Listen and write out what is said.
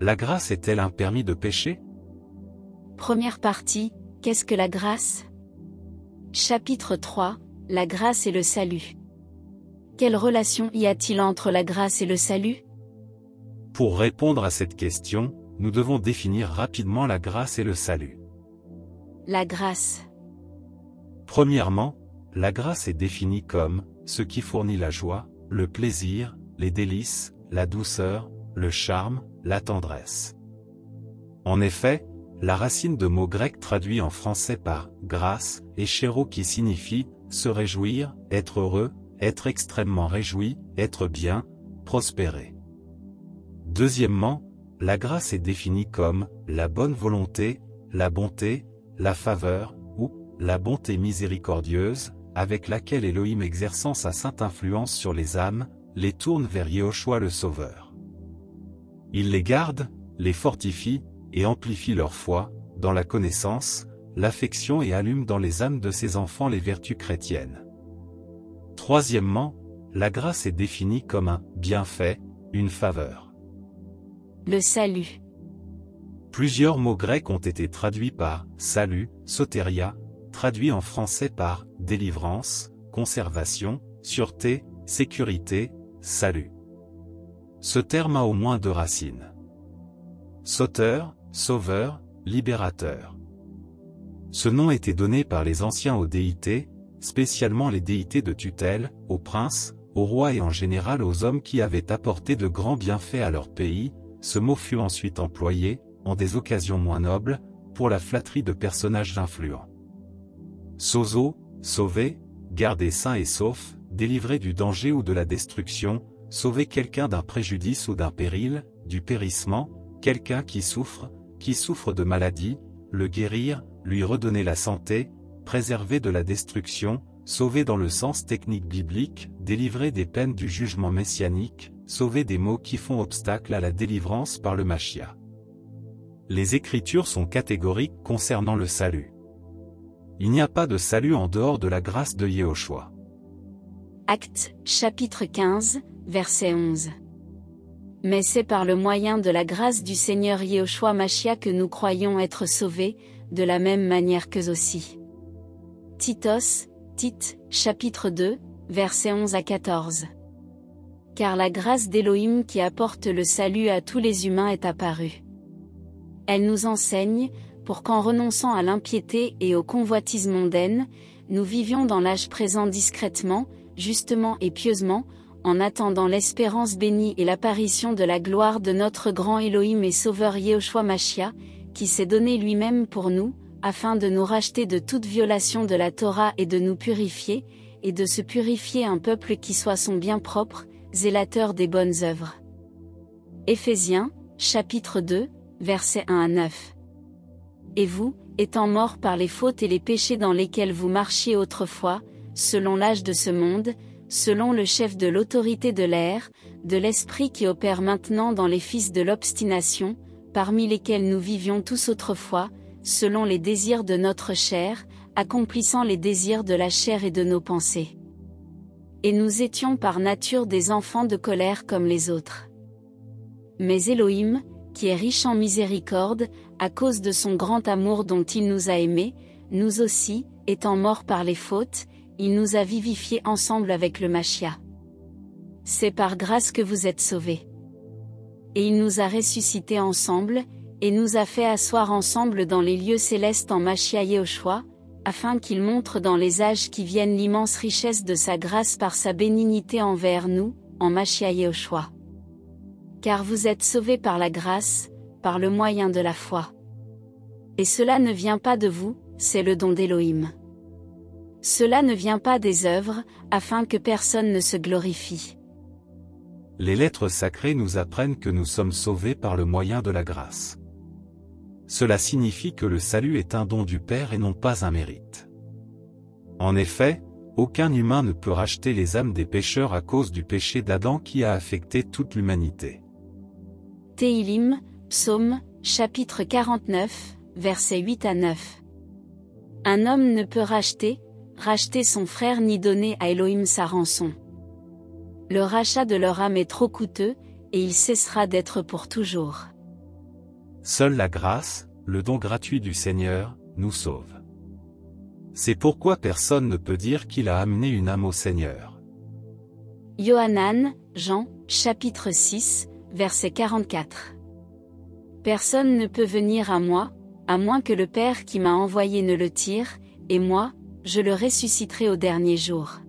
la grâce est-elle un permis de péché? Première partie, qu'est-ce que la grâce? Chapitre 3, la grâce et le salut. Quelle relation y a-t-il entre la grâce et le salut? Pour répondre à cette question, nous devons définir rapidement la grâce et le salut. La grâce. Premièrement, la grâce est définie comme ce qui fournit la joie, le plaisir, les délices, la douceur, le charme, la tendresse. En effet, la racine de mot grec traduit en français par grâce est chéro qui signifie se réjouir, être heureux, être extrêmement réjoui, être bien, prospérer. Deuxièmement, la grâce est définie comme la bonne volonté, la bonté, la faveur, ou la bonté miséricordieuse, avec laquelle Elohim exerçant sa sainte influence sur les âmes, les tourne vers Yehoshua le Sauveur. Il les garde, les fortifie, et amplifie leur foi, dans la connaissance, l'affection et allume dans les âmes de ses enfants les vertus chrétiennes. Troisièmement, la grâce est définie comme un bienfait, une faveur. Le salut. Plusieurs mots grecs ont été traduits par salut, soteria, traduit en français par délivrance, conservation, sûreté, sécurité, salut. Ce terme a au moins deux racines. Sauteur, sauveur, libérateur. Ce nom était donné par les anciens aux déités, spécialement les déités de tutelle, aux princes, aux rois et en général aux hommes qui avaient apporté de grands bienfaits à leur pays, ce mot fut ensuite employé, en des occasions moins nobles, pour la flatterie de personnages influents. Sozo, sauver, garder sain et sauf, délivrer du danger ou de la destruction, sauver quelqu'un d'un préjudice ou d'un péril, du périssement, quelqu'un qui souffre, qui souffre de maladie, le guérir, lui redonner la santé, préserver de la destruction, sauver dans le sens technique biblique, délivrer des peines du jugement messianique, sauver des maux qui font obstacle à la délivrance par le Machia. Les Écritures sont catégoriques concernant le salut. Il n'y a pas de salut en dehors de la grâce de Yehoshua. Acte, chapitre 15, verset 11. Mais c'est par le moyen de la grâce du Seigneur Yehoshua Machia que nous croyons être sauvés, de la même manière qu'eux aussi. Titos, Tite, chapitre 2, verset 11 à 14. Car la grâce d'Élohim qui apporte le salut à tous les humains est apparue. Elle nous enseigne, pour qu'en renonçant à l'impiété et aux convoitises mondaines, nous vivions dans l'âge présent discrètement, justement et pieusement, en attendant l'espérance bénie et l'apparition de la gloire de notre grand Élohim et Sauveur Yehoshua Machia, qui s'est donné lui-même pour nous, afin de nous racheter de toute violation de la Torah et de nous purifier, et de se purifier un peuple qui soit son bien propre, zélateur des bonnes œuvres. Éphésiens, chapitre 2, versets 1 à 9. Et vous, étant morts par les fautes et les péchés dans lesquels vous marchiez autrefois, selon l'âge de ce monde, selon le chef de l'autorité de l'air, de l'esprit qui opère maintenant dans les fils de l'obstination, parmi lesquels nous vivions tous autrefois, selon les désirs de notre chair, accomplissant les désirs de la chair et de nos pensées. Et nous étions par nature des enfants de colère comme les autres. Mais Elohim, qui est riche en miséricorde, à cause de son grand amour dont il nous a aimés, nous aussi, étant morts par les fautes, il nous a vivifiés ensemble avec le Machia. C'est par grâce que vous êtes sauvés. Et il nous a ressuscités ensemble, et nous a fait asseoir ensemble dans les lieux célestes en Machia Yehoshua, afin qu'il montre dans les âges qui viennent l'immense richesse de sa grâce par sa bénignité envers nous, en Machia Yehoshua car vous êtes sauvés par la grâce, par le moyen de la foi. Et cela ne vient pas de vous, c'est le don d'Élohim. Cela ne vient pas des œuvres, afin que personne ne se glorifie. Les lettres sacrées nous apprennent que nous sommes sauvés par le moyen de la grâce. Cela signifie que le salut est un don du Père et non pas un mérite. En effet, aucun humain ne peut racheter les âmes des pécheurs à cause du péché d'Adam qui a affecté toute l'humanité. Teilim, Psaume, chapitre 49, versets 8 à 9. Un homme ne peut racheter, racheter son frère ni donner à Elohim sa rançon. Le rachat de leur âme est trop coûteux, et il cessera d'être pour toujours. Seule la grâce, le don gratuit du Seigneur, nous sauve. C'est pourquoi personne ne peut dire qu'il a amené une âme au Seigneur. Jean, chapitre 6, verset 44. Personne ne peut venir à moi, à moins que le Père qui m'a envoyé ne le tire, et moi, je le ressusciterai au dernier jour.